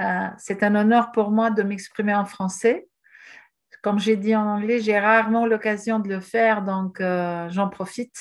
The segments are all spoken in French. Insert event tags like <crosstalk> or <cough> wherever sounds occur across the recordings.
Euh, c'est un honneur pour moi de m'exprimer en français. Comme j'ai dit en anglais, j'ai rarement l'occasion de le faire, donc euh, j'en profite.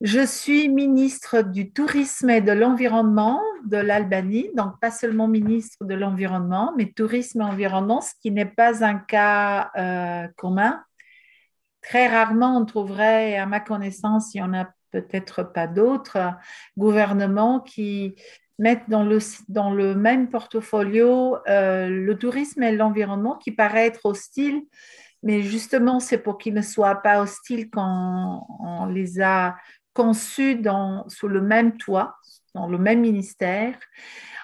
Je suis ministre du Tourisme et de l'Environnement de l'Albanie, donc pas seulement ministre de l'Environnement, mais Tourisme et Environnement, ce qui n'est pas un cas euh, commun. Très rarement, on trouverait, à ma connaissance, il n'y en a peut-être pas d'autres, gouvernements qui mettent dans le, dans le même portfolio euh, le tourisme et l'environnement qui paraît être hostile, mais justement, c'est pour qu'ils ne soient pas hostiles quand on les a conçus dans, sous le même toit, dans le même ministère.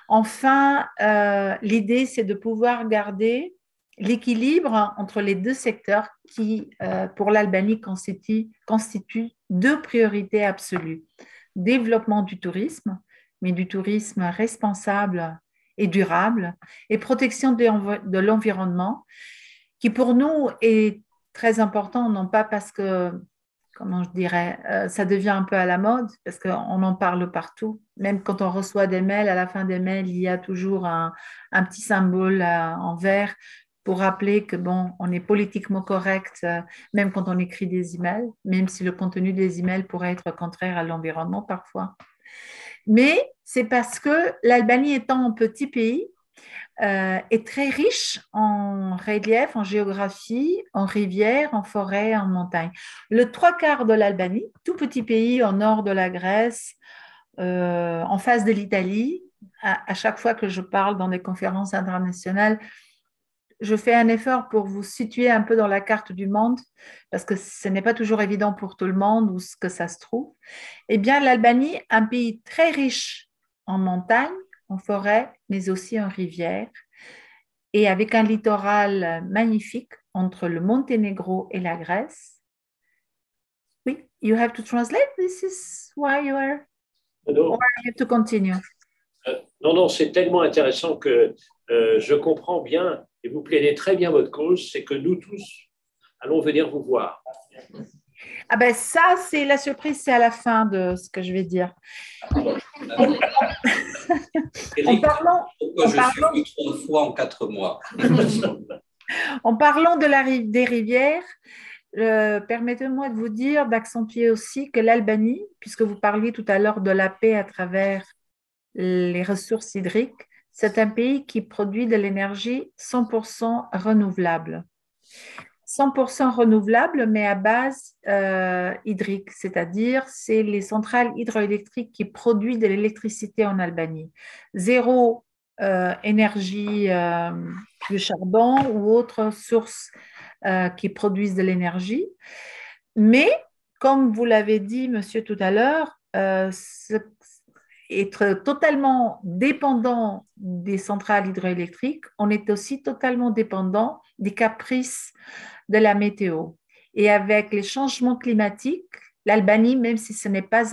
Enfin, euh, l'idée, c'est de pouvoir garder l'équilibre entre les deux secteurs qui, euh, pour l'Albanie, constituent, constituent deux priorités absolues. Développement du tourisme, mais du tourisme responsable et durable, et protection de l'environnement, qui pour nous est très important, non pas parce que comment je dirais, euh, ça devient un peu à la mode parce qu'on en parle partout. Même quand on reçoit des mails, à la fin des mails, il y a toujours un, petit symbole euh, en vert pour rappeler que bon, on est politiquement correct, euh, même quand on écrit des emails, même si le contenu des emails pourrait être contraire à l'environnement parfois. Mais c'est parce que l'Albanie étant un petit pays, euh, est très riche en relief, en géographie, en rivières, en forêt, en montagne. Le trois quarts de l'Albanie, tout petit pays au nord de la Grèce, euh, en face de l'Italie, à, chaque fois que je parle dans des conférences internationales, je fais un effort pour vous situer un peu dans la carte du monde, parce que ce n'est pas toujours évident pour tout le monde où ce que ça se trouve. Eh bien, l'Albanie, un pays très riche en montagne, en forêt, mais aussi en rivière, et avec un littoral magnifique entre le Monténégro et la Grèce. Oui, you have to translate? This is why you are. Or you have to continue. Euh, non, non, c'est tellement intéressant que euh, je comprends bien et vous plaidez très bien votre cause, c'est que nous tous allons venir vous voir. Ah ben ça, c'est la surprise, c'est à la fin de ce que je vais dire. en parlant, pourquoi je parlant, suis trois fois en quatre mois <laughs> En parlant de la, des rivières, euh, permettez-moi de vous dire, d'accentuer aussi que l'Albanie, puisque vous parliez tout à l'heure de la paix à travers les ressources hydriques, c'est un pays qui produit de l'énergie 100% renouvelable. 100% renouvelable, mais à base euh, hydrique, c'est-à-dire c'est les centrales hydroélectriques qui produisent de l'électricité en Albanie. Zéro euh, énergie euh, du charbon ou autres sources qui produisent de l'énergie. Mais, comme vous l'avez dit, monsieur, tout à l'heure, être totalement dépendant des centrales hydroélectriques, on est aussi totalement dépendant des caprices de la météo. Et avec les changements climatiques, l'Albanie, même si ce n'est pas,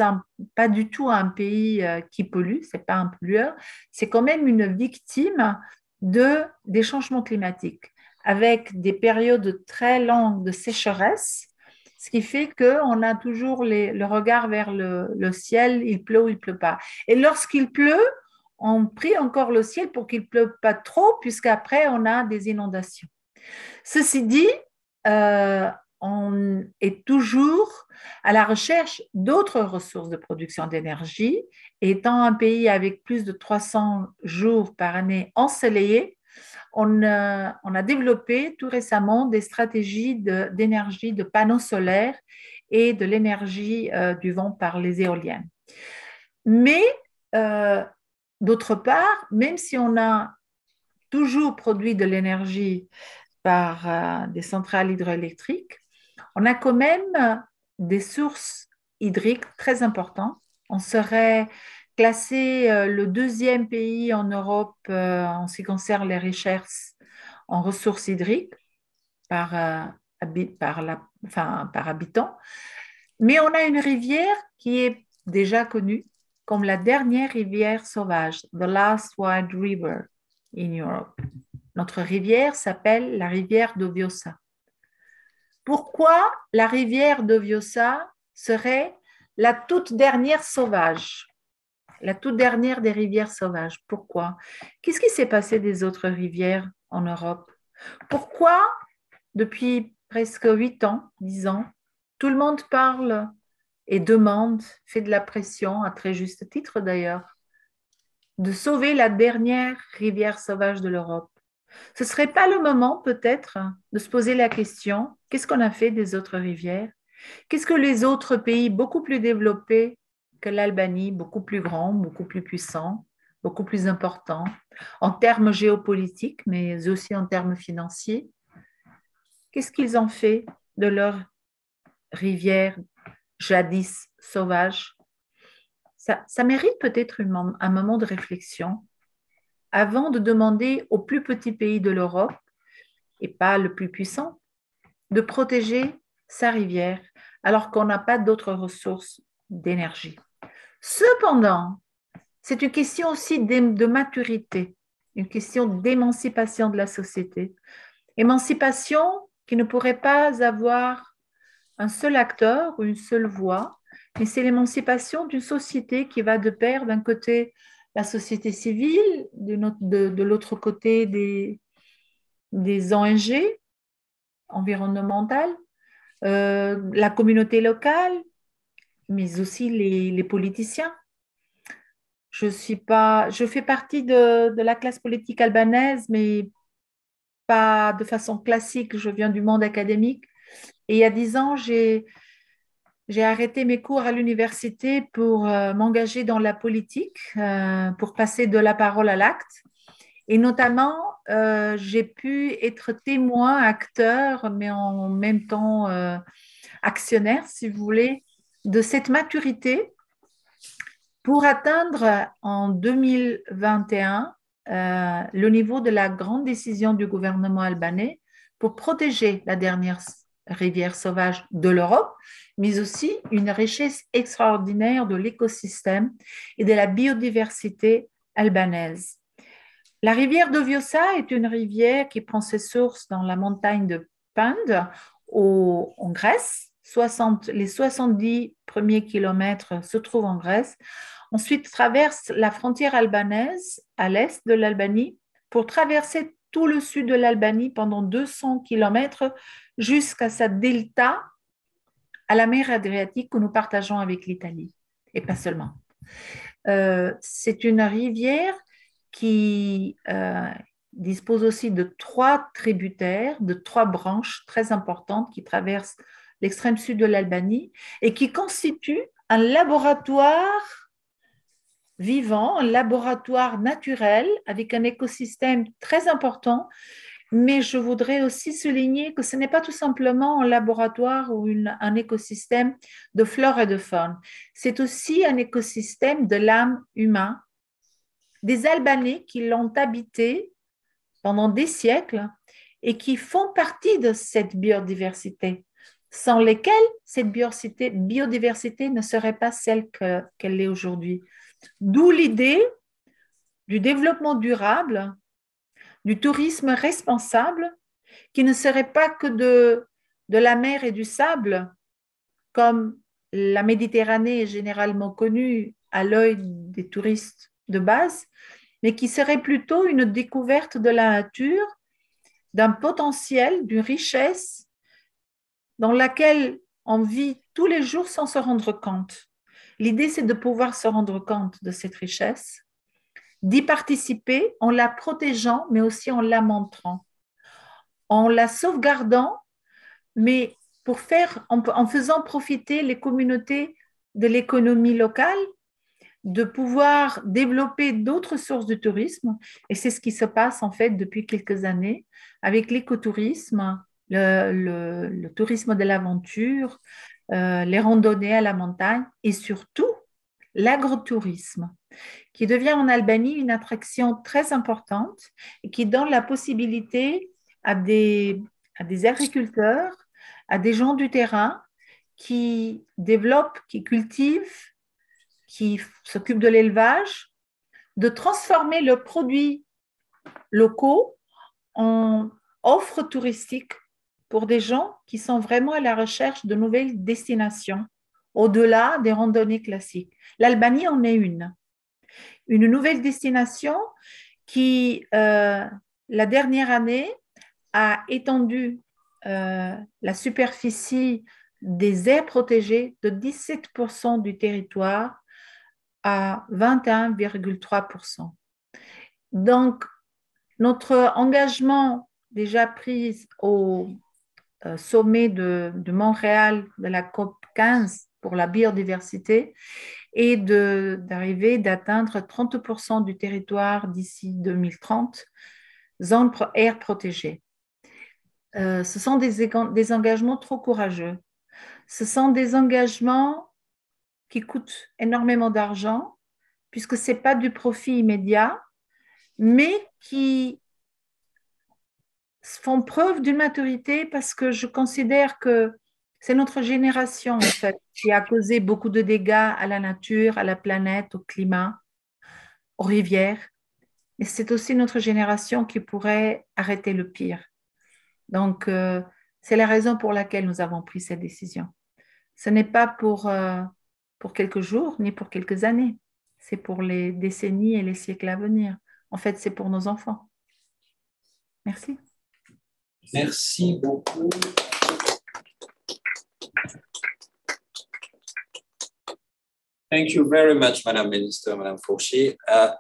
pas du tout un pays euh, qui pollue, ce n'est pas un pollueur, c'est quand même une victime de, des changements climatiques, avec des périodes très longues de sécheresse ce qui fait qu'on a toujours le regard vers le, ciel, il pleut ou il pleut pas. Et lorsqu'il pleut, on prie encore le ciel pour qu'il ne pleuve pas trop, puisqu'après, on a des inondations. Ceci dit, euh, on est toujours à la recherche d'autres ressources de production d'énergie. Étant un pays avec plus de 300 jours par année ensoleillés, on, a développé tout récemment des stratégies d'énergie de, panneaux solaires et de l'énergie euh, du vent par les éoliennes. Mais euh, d'autre part, même si on a toujours produit de l'énergie par euh, des centrales hydroélectriques, on a quand même des sources hydriques très importantes. On serait classé euh, le deuxième pays en Europe euh, en ce qui concerne les recherches en ressources hydriques par, euh, par, habitant. Mais on a une rivière qui est déjà connue comme la dernière rivière sauvage, the last wild river in Europe. Notre rivière s'appelle la rivière d'Oviosa. Pourquoi la rivière d'Oviosa serait la toute dernière sauvage? La toute dernière des rivières sauvages. Pourquoi? Qu'est-ce qui s'est passé des autres rivières en Europe? Pourquoi, depuis presque huit ans, dix ans, tout le monde parle et demande, fait de la pression, à très juste titre d'ailleurs, de sauver la dernière rivière sauvage de l'Europe? Ce ne serait pas le moment peut-être de se poser la question, qu'est-ce qu'on a fait des autres rivières? Qu'est-ce que les autres pays beaucoup plus développés que l'Albanie, beaucoup plus grands, beaucoup plus puissants, beaucoup plus importants en termes géopolitiques, mais aussi en termes financiers, qu'est-ce qu'ils ont fait de leur rivière jadis sauvage? Ça, ça mérite peut-être un moment de réflexion avant de demander au plus petit pays de l'Europe, et pas le plus puissant, de protéger sa rivière alors qu'on n'a pas d'autres ressources d'énergie. Cependant, c'est une question aussi de maturité, une question d'émancipation de la société. Émancipation qui ne pourrait pas avoir un seul acteur ou une seule voix, mais c'est l'émancipation d'une société qui va de pair d'un côté la société civile, de, l'autre côté des, des ONG environnementales, euh, la communauté locale, mais aussi les, politiciens. Je, suis pas, je fais partie de, la classe politique albanaise, mais pas de façon classique. Je viens du monde académique. Et il y a dix ans, j'ai j'ai arrêté mes cours à l'université pour euh, m'engager dans la politique, euh, pour passer de la parole à l'acte. Et notamment, euh, j'ai pu être témoin, acteur, mais en même temps actionnaire, si vous voulez, de cette maturité pour atteindre en 2021 le niveau de la grande décision du gouvernement albanais pour protéger la dernière rivière sauvage de l'Europe, mais aussi une richesse extraordinaire de l'écosystème et de la biodiversité albanaise. La rivière de Viosa est une rivière qui prend ses sources dans la montagne de Pinde en Grèce. Les 70 premiers kilomètres se trouvent en Grèce. Ensuite, traverse la frontière albanaise à l'est de l'Albanie pour traverser tout le sud de l'Albanie pendant 200 kilomètres jusqu'à sa delta à la mer Adriatique que nous partageons avec l'Italie, et pas seulement. Euh, c'est une rivière qui euh, dispose aussi de trois tributaires, de trois branches très importantes qui traversent l'extrême sud de l'Albanie et qui constituent un laboratoire vivant, un laboratoire naturel avec un écosystème très important. Mais je voudrais aussi souligner que ce n'est pas tout simplement un laboratoire ou un écosystème de flore et de faune. C'est aussi un écosystème de l'âme humain, des Albanais qui l'ont habité pendant des siècles et qui font partie de cette biodiversité, sans lesquels cette biodiversité, biodiversité ne serait pas celle qu'elle est aujourd'hui. D'où l'idée du développement durable du tourisme responsable qui ne serait pas que de, de la mer et du sable, comme la Méditerranée est généralement connue à l'œil des touristes de base, mais qui serait plutôt une découverte de la nature, d'un potentiel, d'une richesse dans laquelle on vit tous les jours sans se rendre compte. L'idée, c'est de pouvoir se rendre compte de cette richesse d'y participer en la protégeant, mais aussi en la montrant, en la sauvegardant, mais pour faire, en, faisant profiter les communautés de l'économie locale, de pouvoir développer d'autres sources de tourisme. Et c'est ce qui se passe en fait depuis quelques années avec l'écotourisme, le, tourisme de l'aventure, euh, les randonnées à la montagne et surtout l'agrotourisme, qui devient en Albanie une attraction très importante et qui donne la possibilité à des, à des agriculteurs, à des gens du terrain qui développent, qui cultivent, qui s'occupent de l'élevage, de transformer leurs produits locaux en offres touristiques pour des gens qui sont vraiment à la recherche de nouvelles destinations au-delà des randonnées classiques. L'Albanie en est une. Une nouvelle destination qui, euh, la dernière année, a étendu euh, la superficie des aires protégées de 17% du territoire à 21,3%. Donc, notre engagement déjà pris au sommet de, Montréal de la COP 15 pour la biodiversité est d'arriver, d'atteindre 30% du territoire d'ici 2030, zone air protégée. Euh, ce sont des, des engagements trop courageux. Ce sont des engagements qui coûtent énormément d'argent, puisque ce n'est pas du profit immédiat, mais qui font preuve d'une maturité parce que je considère que c'est notre génération qui a causé beaucoup de dégâts à la nature, à la planète, au climat, aux rivières. Mais c'est aussi notre génération qui pourrait arrêter le pire. Donc, euh, c'est la raison pour laquelle nous avons pris cette décision. Ce n'est pas pour, euh, pour quelques jours ni pour quelques années. C'est pour les décennies et les siècles à venir. En fait, c'est pour nos enfants. Merci. Merci beaucoup. Thank you very much, Madam Minister, Madam Fauché. Uh,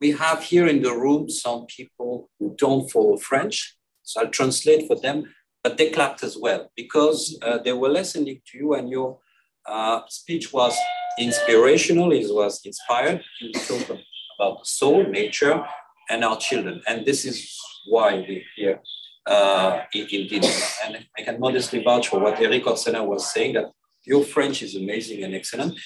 we have here in the room some people who don't follow French, so I'll translate for them, but they clapped as well because uh, they were listening to you and your uh, speech was inspirational, it was inspired. You talk about the soul, nature, and our children. And this is why we're here uh, indeed. And I can modestly vouch for what Eric Orsena was saying, that your French is amazing and excellent.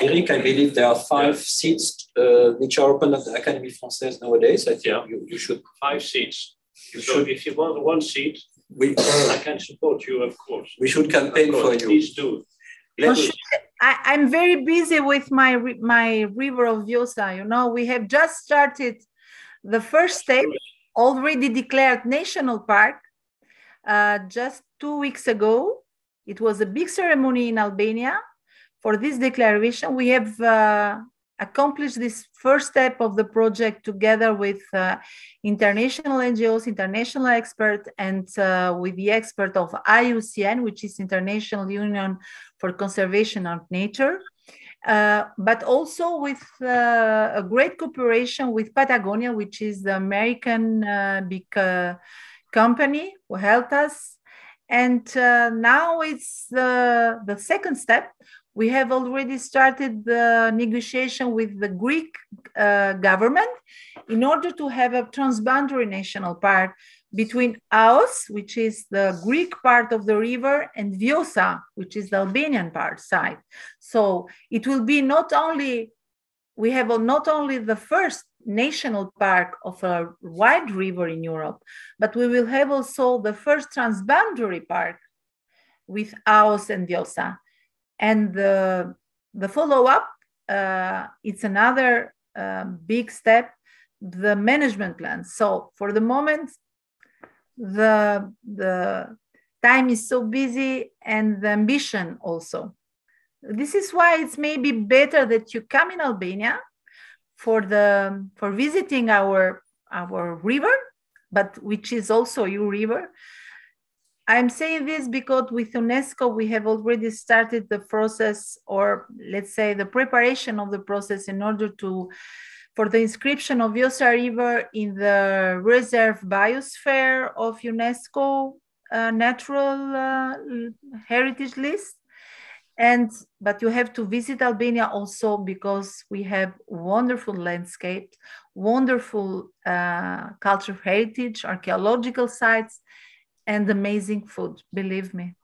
Eric, I believe there are five seats uh, which are open at the Académie Française nowadays. I think yeah. you, you should. Five seats. You so should. if you want one seat, we, I can support you, of course. We should campaign for you. Please do. I, am very busy with my my river of Viosa. You know, we have just started the first step already declared national park uh, just two weeks ago. It was a big ceremony in Albania. For this declaration, we have uh, accomplished this first step of the project together with uh, international NGOs, international experts, and uh, with the expert of IUCN, which is International Union for Conservation of Nature. Uh, but also with uh, a great cooperation with Patagonia, which is the American uh, big uh, company who helped us. And uh, now it's the, the second step. We have already started the negotiation with the Greek government in order to have a transboundary national park between Aos, which is the Greek part of the river, and Viosa, which is the Albanian part side. So it will be not only, we have not only the first national park of a wide river in Europe, but we will have also the first transboundary park with Aos and Viosa. And the, the follow-up, uh, it's another uh, big step, the management plan. So for the moment, the the time is so busy and the ambition also. This is why it's maybe better that you come in albania for the for visiting our our river but which is also your river. I'm saying this because with unesco we have already started the process or let's say the preparation of the process in order to for the inscription of Vjosa River in the reserve biosphere of UNESCO uh, natural uh, heritage list. And but you have to visit Albania also because we have wonderful landscapes, wonderful uh, cultural heritage, archaeological sites, and amazing food. Believe me.